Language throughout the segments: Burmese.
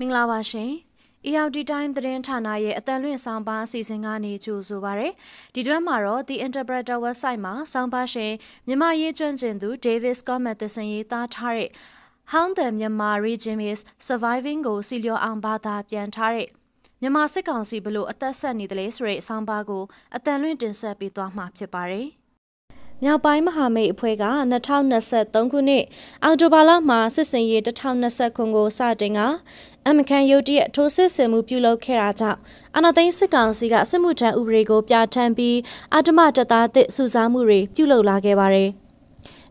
မင်္ဂလာပါရှင်။ EOD Time သတင်းဌာနရဲ့အတန်လွင့်ဆောင်းပါးအစီအစဉ်ကနေကြိုဆိုပါရစေ။ဒီတွဲမှာတော့ The Interpreter website မှာဆောင်းပါးရှင်မြန်မာရေးကျွမ်းကျင်သူ David Scott Matheson ရေးသားထားတဲ့ How the Myanmar Regime is Surviving ကိုစီလျော်အောင်ဘာသာပြန်ထားတဲ့မြန်မာစစ်ကောင်စီဘလို့အသက်ဆက်နေတယ်ဆိုတဲ့ဆောင်းပါးကိုအတန်လွင့်တင်ဆက်ပေးသွားမှာဖြစ်ပါတယ်။ မြောက်ပိုင်းမဟာမိတ်အဖွဲ့က2023ခုနှစ်အောက်တိုဘာလမှာစစ်စင်ရေး2020ခုကိုစတင်ကအမကန်ယုတ်တရက်ထိုးစစ်ဆင်မှုပြုလုပ်ခဲ့တာကြောင့်အာဏာသိမ်းစစ်ကောင်စီကစစ်မှုထမ်းဥပဒေကိုပြဋ္ဌာန်းပြီးအတ္တမတပ်သားသစ်စုဆောင်းမှုတွေပြုလုပ်လာခဲ့ပါတယ်။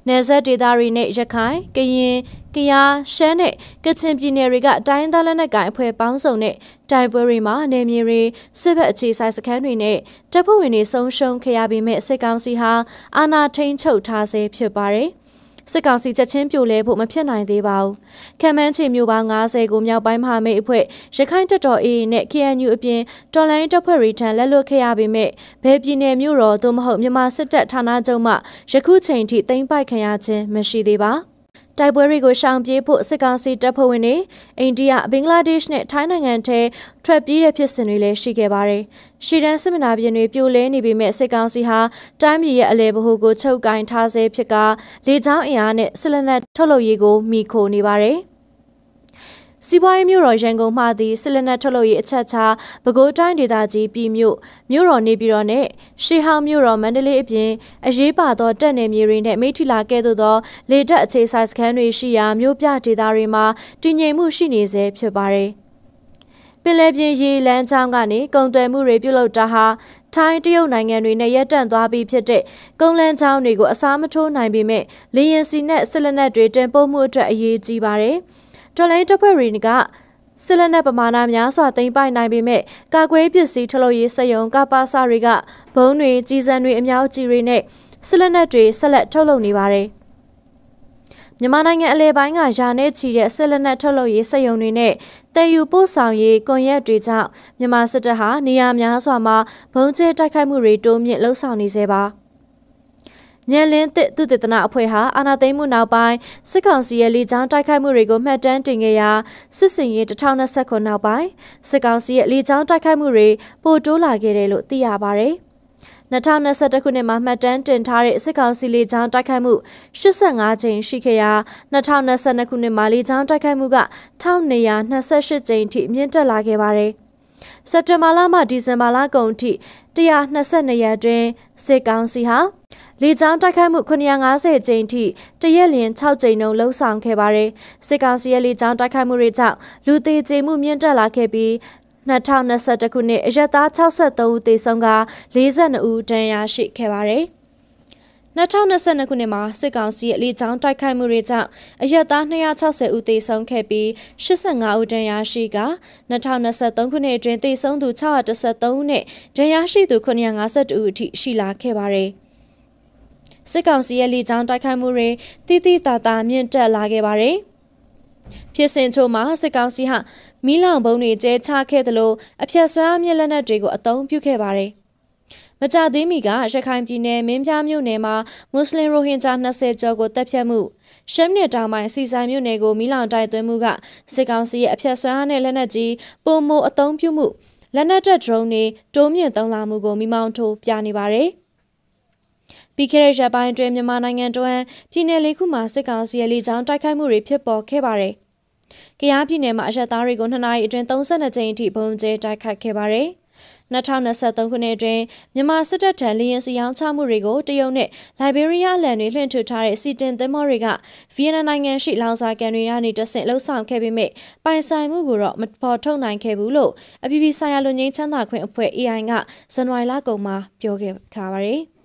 နယ်စပ်ဒေသတွေနဲ့ရခိုင်၊ကရင်၊ကယား၊ရှမ်းနဲ့ကချင်ပြည်နယ်တွေကတိုင်းသားလက်နက်ကိုင်အဖွဲ့ပေါင်းစုံနဲ့တိုက်ပွဲတွေမှာနေမြေတွေစစ်ဘက်အခြေစိုက်စခန်းတွေနဲ့တပ်ဖွဲ့ဝင်တွေဆုံးရှုံးခဲ့ရပေမဲ့စစ်ကောင်စီဟာအာဏာထိန်ချုပ်ထားဆဲဖြစ်ပါတယ်။ စစ်ကောင်စီချက်ချင်းပြိုလဲဖို့မဖြစ်နိုင်သေးပါဘူး။ခံမှန်းချေမျိုးပေါင်း90ကိုမြောက်ပိုင်းမဟာမိတ်အဖွဲ့ရခိုင်တပ်တော် AA နဲ့ KNU အပြင်တော်လိုင်းတပ်ဖွဲ့တွေထံလက်လွတ်ခဲ့ရပေမဲ့ဘယ်ပြည်နယ်မြို့တော်သို့မဟုတ်မြန်မာစစ်တပ်ဌာနချုပ်မှယခုချိန်ထိသိမ်းပိုက်ခံရခြင်းမရှိသေးပါ။ တိုက်ပွဲတွေကိုရှောင်ပြေးဖို့စစ်ကောင်စီတပ်ဖွဲ့ဝင်တွေအိန္ဒိယဘင်္ဂလားဒေ့ရှ်နဲ့ထိုင်းနိုင်ငံထဲထွက်ပြေးတဲ့ဖြစ်စဉ်တွေလည်းရှိခဲ့ပါတယ်။ရှီဒန်စစ်မနာပြင်တွေပြိုလဲနေပေမဲ့စစ်ကောင်စီဟာတိုင်းပြည်ရဲ့အလဲဗဟိုကိုချုပ်ကင်ထားဆဲဖြစ်ကလေကြောင်းအင်အားနဲ့စစ်လက်နက်ထုတ်လုပ်ရေးကိုမိခိုနေပါတယ်။ စီးပွားရေးမြို့တော်ရန်ကုန်မှသည်စစ်လက်နက်ထုတ်လုပ်ရေးအချက်ချပဲခူးတိုင်းဒေသကြီးပြည်မြို့မြို့တော်နေပြည်တော်နဲ့ရှေးဟောင်းမြို့တော်မန္တလေးအပြင်အရေးပါသောတပ်နယ်မြေတွေနဲ့မိထီလာကဲ့သို့သောလေတပ်အခြေစိုက်စခန်းတွေရှိရာမြို့ပြဒေသတွေမှာတည်ငြိမ်မှုရှိနေစေဖြစ်ပါတယ်။ပင်လယ်ပြင်ရေလမ်းကြောင်းကနေကုန်သွယ်မှုတွေပြုလုပ်တာဟာထိုင်းတရုတ်နိုင်ငံတွေနဲ့ရပ်တန့်သွားပြီးဖြစ်တဲ့ကုန်းလန်းချောင်းတွေကိုအစားမထိုးနိုင်ပေမဲ့လေရင်စီနဲ့စစ်လက်နက်တွေတင်ပို့မှုအတွက်အရေးကြီးပါတယ်။ တော်လိုင်းတပ်ဖွဲ့တွေကစစ်လက်နက်ပမာဏများစွာသိမ်းပိုက်နိုင်ပေမဲ့ကာကွယ်ပစ္စည်းထုတ်လုပ်ရေးစက်ရုံကပါစာတွေကဘုံတွေကြီးစံတွေအများကြီးတွေနဲ့စစ်လက်နက်တွေဆက်လက်ထုတ်လုပ်နေပါတယ်မြန်မာနိုင်ငံအလဲပိုင်းကယာနဲ့ချီတဲ့စစ်လက်နက်ထုတ်လုပ်ရေးစက်ရုံတွေနဲ့တည်ယူပို့ဆောင်ရေးကွန်ရက်တွေကြောင့်မြန်မာစစ်တပ်ဟာနေရာများစွာမှာဘုံကျဲတိုက်ခိုက်မှုတွေတိုးမြင့်လှုံ့ဆော်နေစေပါ။ ညံလင်းသစ်သူတေသနာအဖွဲ့ဟာအာဏာသိမ်းမှုနောက်ပိုင်းစစ်ကောင်စီရဲ့လေကြောင်းတိုက်ခိုက်မှုတွေကိုမှတ်တမ်းတင်ခဲ့ရာစစ်စင်ရေး2029နောက်ပိုင်းစစ်ကောင်စီရဲ့လေကြောင်းတိုက်ခိုက်မှုတွေပိုတိုးလာခဲ့တယ်လို့သိရပါတယ်။2021ခုနှစ်မှာမှတ်တမ်းတင်ထားတဲ့စစ်ကောင်စီလေကြောင်းတိုက်ခိုက်မှု85ကြိမ်ရှိခဲ့ရာ2022ခုနှစ်မှာလေကြောင်းတိုက်ခိုက်မှုက1228ကြိမ်ထိမြင့်တက်လာခဲ့ပါတယ်။စက်တင်ဘာလမှဒီဇင်ဘာလကုန်ထိ122ရက်တွင်စစ်ကောင်စီဟာ လေကြောင်းတိုက်ခိုက်မှု950ကြိမ်ထိတရက်လျင်6ကြိမ်နှုန်းလှုပ်ဆောင်ခဲ့ပါတယ်။စစ်ကောင်စီရဲ့လေကြောင်းတိုက်ခိုက်မှုတွေကြောင့်လူသေးကြေမှုမြင့်တက်လာခဲ့ပြီး2021ခုနှစ်အရက်သား63ဦးသေဆုံးက42ဦးဒဏ်ရာရှိခဲ့ပါတယ်။2022ခုနှစ်မှာစစ်ကောင်စီရဲ့လေကြောင်းတိုက်ခိုက်မှုတွေကြောင့်အရက်သား260ဦးသေဆုံးခဲ့ပြီး85ဦးဒဏ်ရာရှိက2023ခုနှစ်အတွင်းသေဆုံးသူ613ဦးနဲ့ဒဏ်ရာရှိသူ952ဦးအထိရှိလာခဲ့ပါတယ်။ စစ်ကောင်စီရဲ့လေကြောင်းတိုက်ခိုက်မှုတွေတိတိတသာမြင့်တက်လာခဲ့ပါတယ်။ဖြစ်စဉ်ချို့မှာစစ်ကောင်စီဟာမီးလောင်ဘုံတွေကျဲချခဲ့သလိုအပြက်ဆွဲအမြင့်လက်နက်တွေကိုအသုံးပြုခဲ့ပါတယ်။မကြသေးမီကရခိုင်ပြည်နယ်မင်းပြားမြို့နယ်မှာမွတ်စလင်ရိုဟင်ဂျာ20ကျော်ကိုတပ်ဖြတ်မှုရှမ်းနယ်တောင်ပိုင်းစီဆိုင်မြို့နယ်ကိုမီးလောင်တိုက်သွင်းမှုကစစ်ကောင်စီရဲ့အပြက်ဆွဲအားနဲ့လက်နက်ကြီးပုံမိုအသုံးပြုမှုလက်နက်တပ်ဒရုန်းတွေတိုးမြင့်သုံးလာမှုကိုမိမောင်းထိုးပြနေပါတယ်။ ပြီးခဲ့တဲ့ရက်ပိုင်းအတွင်းမြန်မာနိုင်ငံတွင်းပြည်내လေးခုမှာစစ်ကောင်စီရဲ့လေကြောင်းတိုက်ခိုက်မှုတွေဖြစ်ပေါ်ခဲ့ပါတယ်။ကယားပြည်နယ်မှာအရက်သားတွေကို2နာရီအတွင်း32ကြိမ်အထိဘုံကျဲတိုက်ခိုက်ခဲ့ပါတယ်။2023ခုနှစ်အတွင်းမြန်မာစစ်တပ်ထံလျင်စီရောင်းချမှုတွေကိုတရုတ်နဲ့လိုက်ဘေးရီးယားအလံတွေလွှင့်ထူထားတဲ့စီတင်သင်္ဘောတွေကဗီယက်နမ်နိုင်ငံရှိလောင်စာကန်တွေကနေတဆင့်လှုပ်ဆောင်ခဲ့ပေမဲ့ပိုင်ဆိုင်မှုကိုတော့မပေါ်ထုတ်နိုင်ခဲ့ဘူးလို့အပြည်ပြည်ဆိုင်ရာလူငင်းချမ်းသာခွင့်အဖွဲ့ AI ကဇန်နဝါရီလကုန်မှာပြောခဲ့ခါပါတယ်။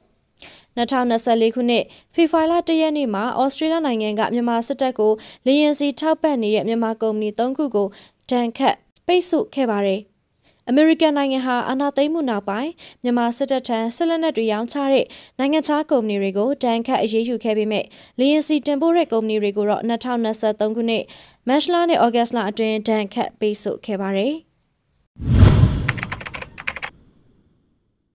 2024ခုနှစ်ဖေဖော်ဝါရီလ1ရက်နေ့မှာဩစတြေးလျနိုင်ငံကမြန်မာစစ်တပ်ကိုလေယာဉ်စီထောက်ပံ့နေတဲ့မြန်မာကုမ္ပဏီ၃ခုကိုဒဏ်ခတ်ပိတ်ဆို့ခဲ့ပါတယ်။အမေရိကန်နိုင်ငံဟာအာဏာသိမ်းမှုနောက်ပိုင်းမြန်မာစစ်တပ်ထံဆက်လက်နက်တွေရောင်းချတဲ့နိုင်ငံခြားကုမ္ပဏီတွေကိုတန်ခတ်အရေးယူခဲ့ပေမဲ့လေယာဉ်စီတင်ပို့တဲ့ကုမ္ပဏီတွေကိုတော့2023ခုနှစ်မတ်လနဲ့ဩဂတ်လအတွင်းတန်ခတ်ပိတ်ဆို့ခဲ့ပါတယ်။